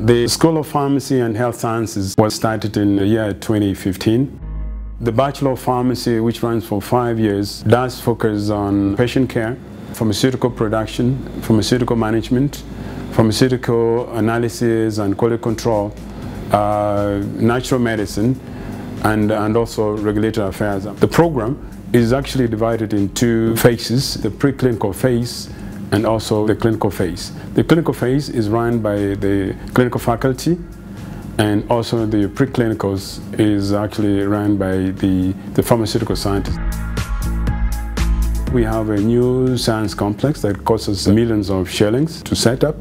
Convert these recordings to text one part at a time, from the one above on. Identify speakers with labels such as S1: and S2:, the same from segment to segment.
S1: The School of Pharmacy and Health Sciences was started in the year 2015. The Bachelor of Pharmacy, which runs for five years, does focus on patient care, pharmaceutical production, pharmaceutical management, pharmaceutical analysis and quality control, uh, natural medicine, and, and also regulatory affairs. The program is actually divided in two phases, the preclinical phase and also the clinical phase. The clinical phase is run by the clinical faculty and also the preclinicals is actually run by the, the pharmaceutical scientists. We have a new science complex that costs millions of shillings to set up.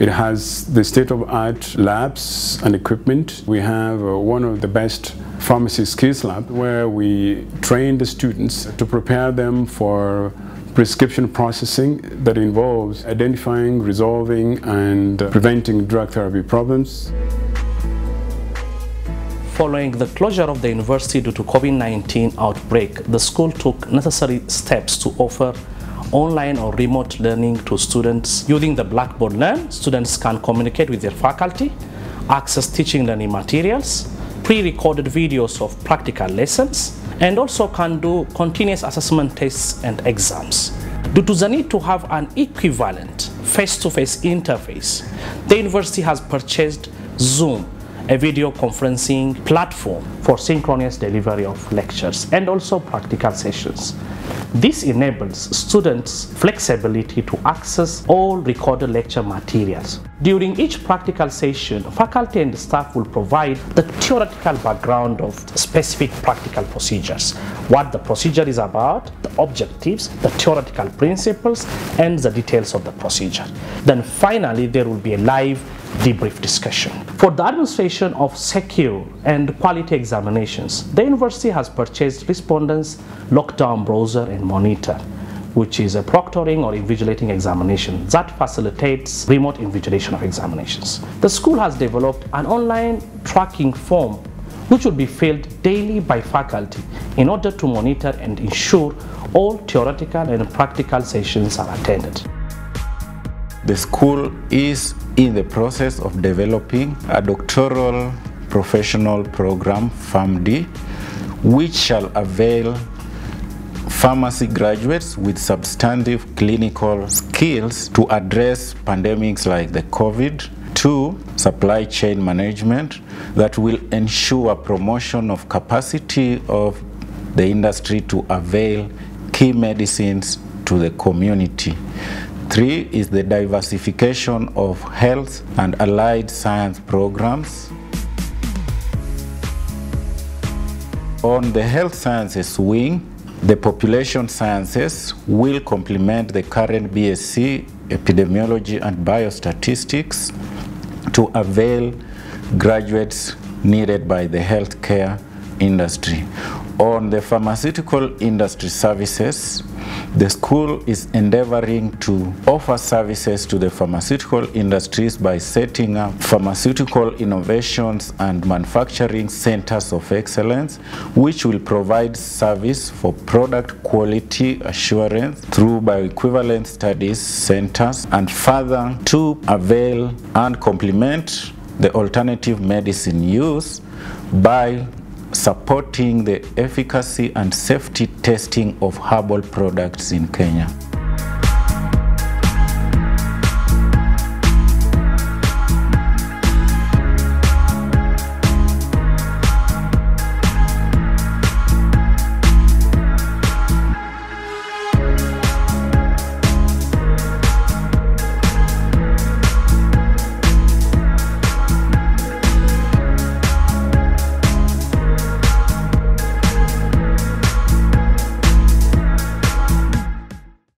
S1: It has the state-of-art labs and equipment. We have uh, one of the best pharmacy skills lab where we train the students to prepare them for prescription processing that involves identifying, resolving and preventing drug therapy problems.
S2: Following the closure of the university due to COVID-19 outbreak, the school took necessary steps to offer online or remote learning to students. Using the Blackboard Learn, students can communicate with their faculty, access teaching learning materials, pre-recorded videos of practical lessons, and also can do continuous assessment tests and exams. Due to the need to have an equivalent face-to-face -face interface, the university has purchased Zoom, a video conferencing platform for synchronous delivery of lectures and also practical sessions. This enables students flexibility to access all recorded lecture materials. During each practical session, faculty and staff will provide the theoretical background of specific practical procedures, what the procedure is about, the objectives, the theoretical principles, and the details of the procedure. Then finally, there will be a live debrief discussion. For the administration of secure and quality examinations, the university has purchased Respondus Lockdown Browser and Monitor, which is a proctoring or invigilating examination that facilitates remote invigilation of examinations. The school has developed an online tracking form which will be filled daily by faculty in order to monitor and ensure all theoretical and practical sessions are attended.
S3: The school is in the process of developing a doctoral professional program, FAMD, which shall avail pharmacy graduates with substantive clinical skills to address pandemics like the COVID, two, supply chain management that will ensure promotion of capacity of the industry to avail key medicines to the community. Three is the diversification of health and allied science programs. On the health sciences wing, the population sciences will complement the current BSc epidemiology and biostatistics to avail graduates needed by the healthcare industry. On the pharmaceutical industry services, the school is endeavoring to offer services to the pharmaceutical industries by setting up pharmaceutical innovations and manufacturing centers of excellence, which will provide service for product quality assurance through bioequivalent studies centers and further to avail and complement the alternative medicine use by supporting the efficacy and safety testing of herbal products in Kenya.